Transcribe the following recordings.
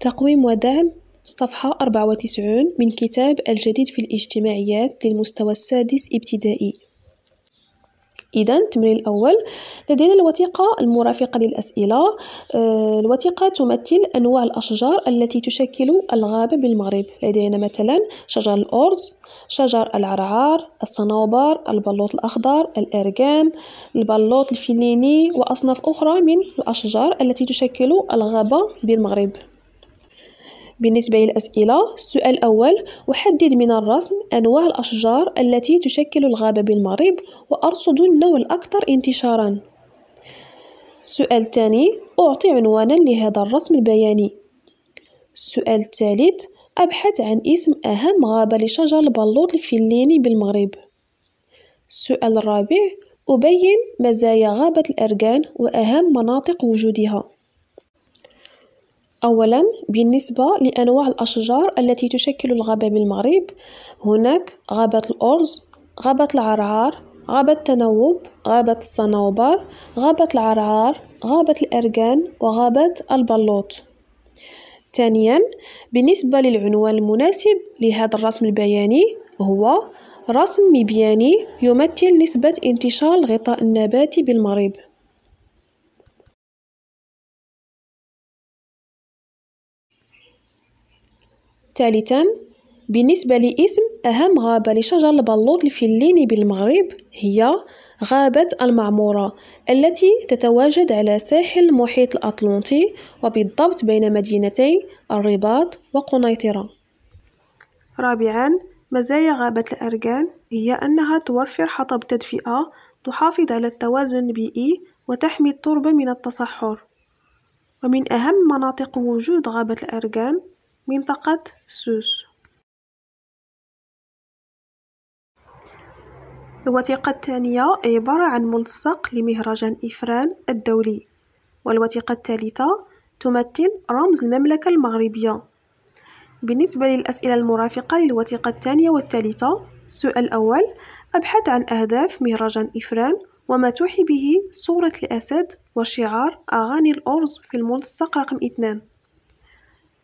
تقويم ودعم صفحة أربعة وتسعون من كتاب الجديد في الاجتماعيات للمستوى السادس ابتدائي. إذا التمرين الأول. لدينا الوثيقة المرافقة للأسئلة. آه، الوثيقة تمثل أنواع الأشجار التي تشكل الغابة بالمغرب. لدينا مثلا شجر الأرز شجر العرعار الصنوبر البلوط الأخضر الأركان البلوط الفليني وأصناف أخرى من الأشجار التي تشكل الغابة بالمغرب. بالنسبة للأسئلة السؤال الأول أحدد من الرسم أنواع الأشجار التي تشكل الغابة بالمغرب وأرصد النوع الأكثر انتشارا. السؤال الثاني أعطي عنوانا لهذا الرسم البياني. السؤال الثالث أبحث عن اسم أهم غابة لشجر البلوط الفليني بالمغرب السؤال الرابع أبين مزايا غابة الأركان وأهم مناطق وجودها. أولا بالنسبة لأنواع الأشجار التي تشكل الغابة بالمغرب هناك غابة الأرز غابة العرعار غابة التنوب غابة الصنوبر غابة العرعار غابة الأركان وغابة البلوط. ثانيا بالنسبة للعنوان المناسب لهذا الرسم البياني هو رسم مبياني يمثل نسبة انتشار الغطاء النباتي بالمغرب. ثالثا بالنسبة لإسم أهم غابة لشجر البلوط الفليني بالمغرب هي غابة المعمورة التي تتواجد على ساحل المحيط الأطلنطي وبالضبط بين مدينتي الرباط وقنيطرة. رابعا مزايا غابة الأركان هي أنها توفر حطب تدفئة تحافظ على التوازن البيئي وتحمي التربة من التصحر. ومن أهم مناطق وجود غابة الأركان منطقة سوس. الوثيقة الثانية عبارة عن ملصق لمهرجان إفران الدولي. والوثيقة الثالثة تمثل رمز المملكة المغربية. بالنسبة للأسئلة المرافقة للوثيقة الثانية والثالثة السؤال الأول أبحث عن أهداف مهرجان إفران وما توحي به صورة الأسد وشعار أغاني الأرز في الملصق رقم اثنان.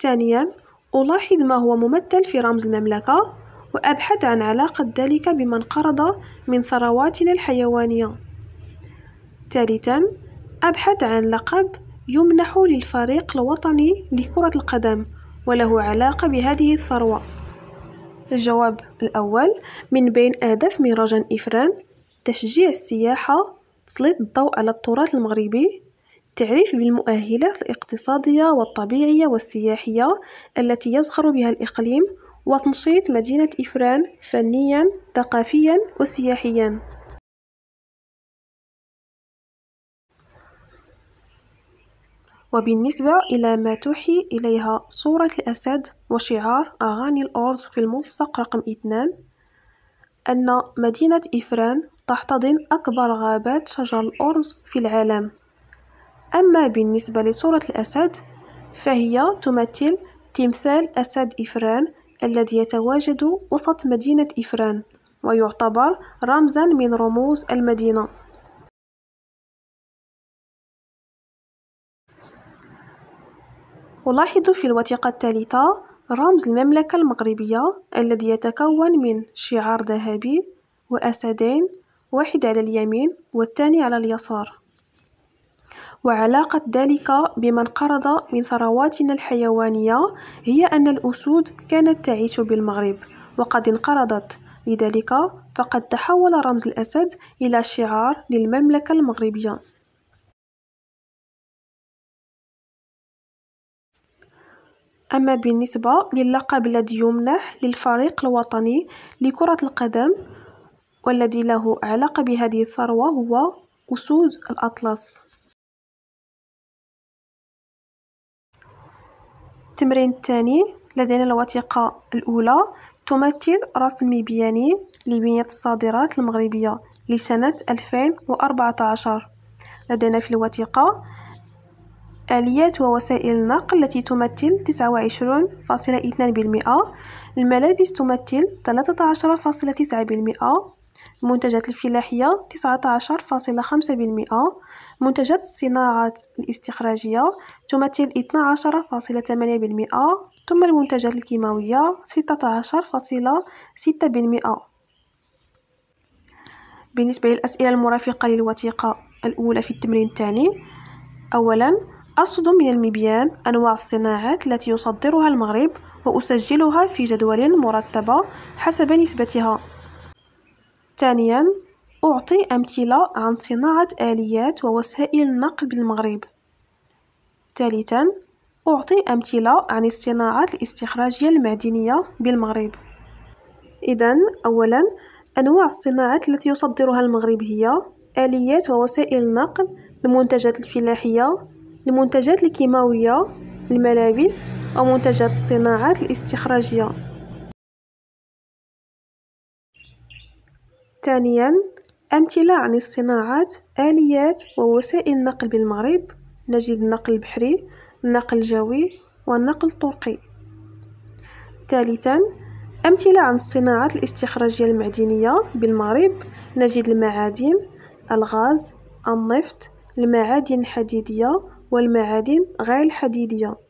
ثانيا ألاحظ ما هو ممثل في رمز المملكة وأبحث عن علاقة ذلك بما انقرض من ثرواتنا الحيوانية. ثالثا أبحث عن لقب يمنح للفريق الوطني لكرة القدم وله علاقة بهذه الثروة. الجواب الأول من بين أهداف مهرجان إفران تشجيع السياحة تسليط الضوء على التراث المغربي التعريف بالمؤهلات الاقتصادية والطبيعية والسياحية التي يزخر بها الإقليم وتنشيط مدينة إفران فنيا ثقافيا وسياحيا. وبالنسبة إلى ما توحي إليها صورة الأسد وشعار أغاني الأرز في الملصق رقم اثنان أن مدينة إفران تحتضن أكبر غابات شجر الأرز في العالم. أما بالنسبة لصورة الأسد فهي تمثل تمثال أسد إفران الذي يتواجد وسط مدينة إفران ويعتبر رمزا من رموز المدينة. ألاحظ في الوثيقة الثالثة رمز المملكة المغربية الذي يتكون من شعار ذهبي وأسدين واحد على اليمين والثاني على اليسار. وعلاقة ذلك بما انقرض من ثرواتنا الحيوانية هي أن الأسود كانت تعيش بالمغرب وقد انقرضت. لذلك فقد تحول رمز الأسد إلى شعار للمملكة المغربية. أما بالنسبة للقب الذي يمنح للفريق الوطني لكرة القدم والذي له علاقة بهذه الثروة هو أسود الأطلس. التمرين الثاني لدينا الوثيقة الأولى تمثل رسم بياني لبنية الصادرات المغربية لسنة 2014 لدينا في الوثيقة آليات ووسائل النقل التي تمثل 29.2% الملابس تمثل 13.9% المنتجات الفلاحية تسعة عشر فاصلة خمسة بالمئة. منتجات الصناعات الاستخراجية تمثل اثنا عشر فاصلة ثمانية بالمئة. ثم المنتجات الكيماوية ستة عشر فاصلة ستة بالمئة. بالنسبة للأسئلة المرافقة للوثيقة الأولى في التمرين الثاني أولا أرصد من المبيان أنواع الصناعات التي يصدرها المغرب وأسجلها في جدول مرتبة حسب نسبتها. ثانيا أعطي أمثلة عن صناعة آليات ووسائل النقل بالمغرب. ثالثا أعطي أمثلة عن الصناعات الاستخراجية المعدنية بالمغرب. إذا أولا أنواع الصناعات التي يصدرها المغرب هي آليات ووسائل النقل المنتجات الفلاحية المنتجات الكيماوية الملابس ومنتجات الصناعات الاستخراجية. ثانيا أمثلة عن الصناعات آليات ووسائل النقل بالمغرب نجد النقل البحري النقل الجوي والنقل الطرقي ثالثا أمثلة عن الصناعات الاستخراجية المعدنية بالمغرب نجد المعادن الغاز النفط المعادن الحديدية والمعادن غير الحديدية.